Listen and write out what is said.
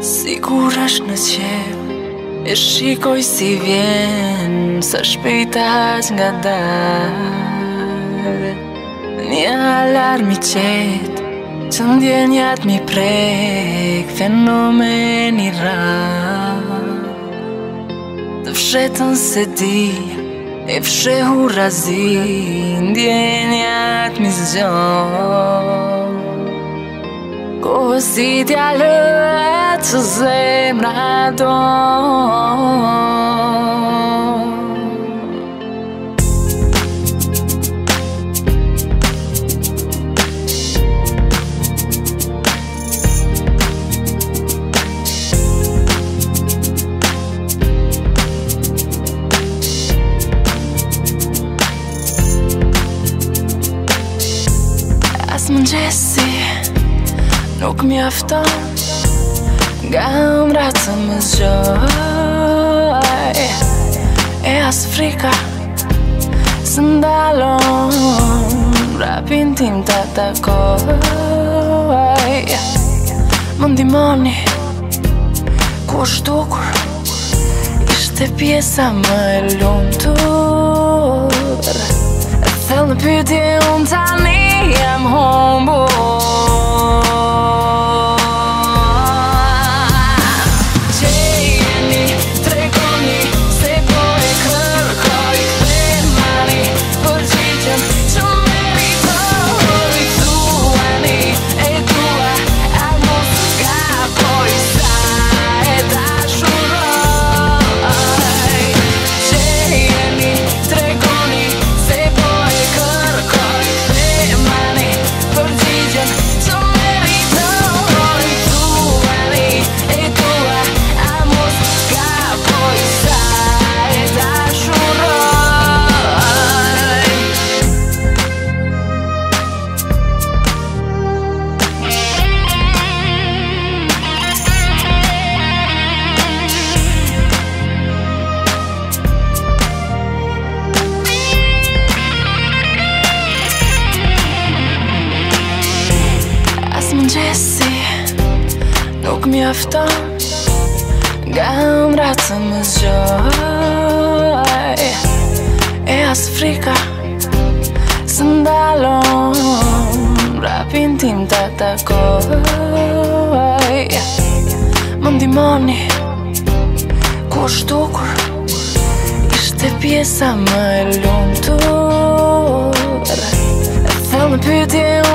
Si kur është në qel E shikoj si vjen Sa shpejta është nga dar Një alarmi qet Që ndjenjat mi prek Fenomen i ra Të fshetën se di E fshehu razi, ndjenjat mi zgjoh Kohë si t'ja lëve É se zemradom no, come mjafton Nga të më zgjoj E asë frika Së ndalon Rapin tim të atakoj Më ndimoni Ku është Ishte pjesa më e lumë tur Thel në pyti unë tani jam humbur mëngjesi Nuk mi afton Ga më ratë më zgjoj E as frika Së ndalon Rapin tim të takoj Më ndimoni Ku është Ishte pjesa më e lumë tur E thëmë pëtje u